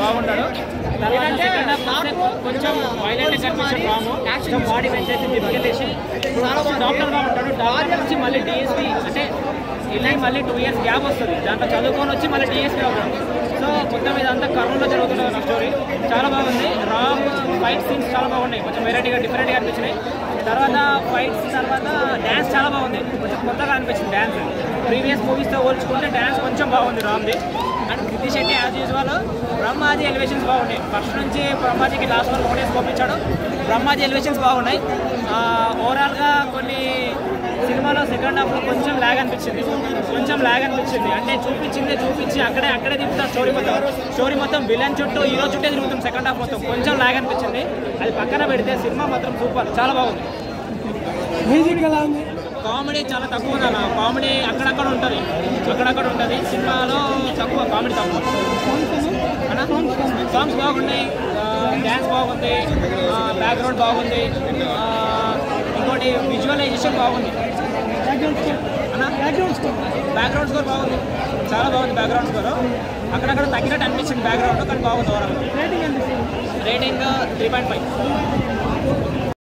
బాగుంటాడు. తర్వాత second half వస్తే కొంచెం వైలెంట్ కనిపించాడు రాము కొంచెం బాడీ పెంచేసి డాక్టర్గా ఉంటాడు డాక్టర్ నుంచి మళ్ళీ డిఎస్పీ అంటే ఇలా మళ్ళీ టూ ఇయర్స్ గ్యాప్ వస్తుంది. దాంట్లో చదువుకొని వచ్చి మళ్ళీ డిఎస్పీ అవుతాడు. సో మొత్తం ఇదంతా కర్నూలులో జరుగుతున్న నా స్టోరీ చాలా బాగుంది. రామ్ ఫైట్ సీన్స్ చాలా బాగున్నాయి. కొంచెం వెరైటీగా డిఫరెంట్గా అనిపించినాయి. తర్వాత ఫైట్స్ తర్వాత డ్యాన్స్ చాలా బాగుంది. కొంచెం కొత్తగా అనిపించింది డ్యాన్స్ ప్రీవియస్ మూవీస్తో పోల్చుకుంటే డ్యాన్స్ కొంచెం బాగుంది రామ్ది. And Krithi Shetty as usual Brahmaji elevations బాగున్నాయి. ఫస్ట్ నుంచి బ్రహ్మాజీకి లాస్ట్ వరకు ఒకటే స్కోప్ ఇచ్చాడు బ్రహ్మాజీ ఎలివేషన్స్ బాగున్నాయి. ఓవరాల్గా కొన్ని సినిమాలో సెకండ్ హాఫ్లో కొంచెం లాగ్ అనిపించింది. కొంచెం లాగ్ అనిపించింది. అంటే చూపించిందే చూపించి అక్కడే అక్కడే తిప్పుతారు స్టోరీ మొత్తం. స్టోరీ మొత్తం విలన్ చుట్టూ హీరో చుట్టే తిరుగుతుంది సెకండ్ హాఫ్ మొత్తం. కొంచెం లాగ్ అనిపించింది. అది పక్కన పెడితే సినిమా మాత్రం సూపర్ చాలా బాగుంది. మ్యూజిక్ ఎలా ఉంది? కామెడీ చాలా తక్కువ అన్న కామెడీ అక్కడక్కడ ఉంటుంది. అక్కడక్కడ ఉంటుంది. సినిమాలో తక్కువ కామెడీ తక్కువ. అన్న? సాంగ్స్ బాగున్నాయి. డ్యాన్స్ బాగుంది. బ్యాక్గ్రౌండ్ బాగుంది. ఇంకోటి విజువలైజేషన్ బాగుంది. అన్న? బ్యాక్గ్రౌండ్ స్కోర్ బాగుంది. చాలా బాగుంది బ్యాక్గ్రౌండ్ స్కోర్. అక్కడక్కడ తగ్గినట్టు అనిపించింది బ్యాక్గ్రౌండ్ కానీ బాగుంది overall rating rating three point five.